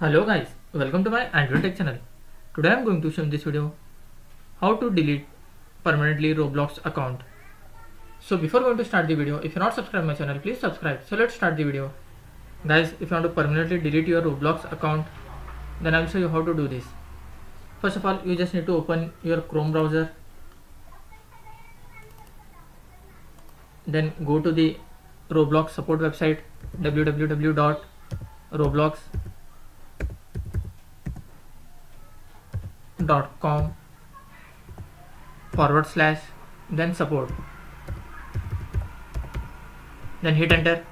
Hello guys, welcome to my AndWin Tech channel. Today I am going to show in this video how to delete permanently Roblox account. So before going to start the video, if you're not subscribed my channel, please subscribe. So let's start the video. Guys, if you want to permanently delete your Roblox account, then I'll show you how to do this. First of all, you just need to open your Chrome browser. Then go to the Roblox support website www.roblox.com forward slash then support. Then hit enter.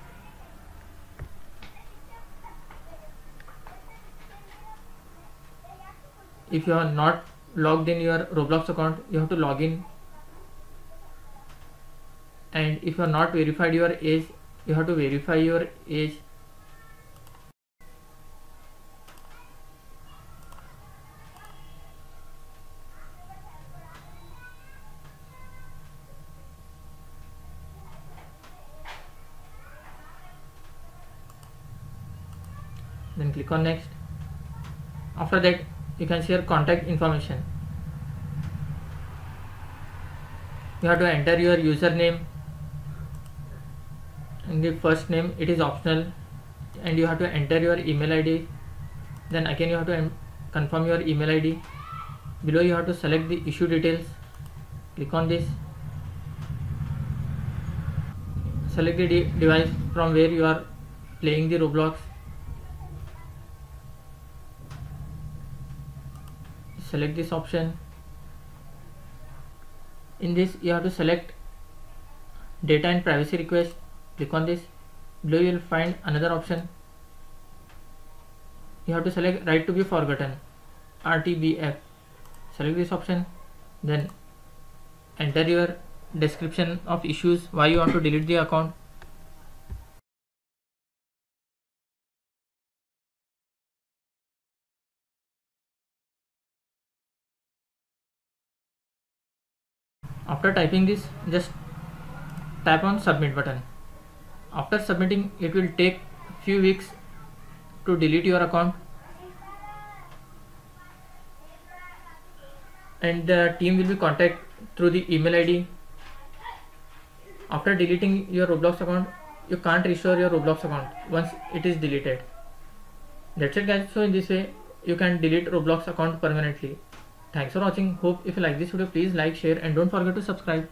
If you are not logged in your roblox account you have to log in. And if you are not verified your age you have to verify your age then click on next. After that you can share contact information. You have to enter your username in the first name it is optional. And you have to enter your email id then again you have to confirm your email id below you have to select the issue details. Click on this. Select the de device from where you are playing the roblox select this option. In this you have to select data and privacy request. Click on this. Below you will find another option. You have to select right to be forgotten. RTBF select this option. Then enter your description of issues why you want to delete the account after typing this just tap on submit button. After submitting it will take few weeks to delete your account. And the team will be contact through the email id after deleting your roblox account you can't restore your roblox account once it is deleted. That's it guys. So in this way you can delete roblox account permanently Thanks for watching. Hope if you like this video, please like, share and don't forget to subscribe.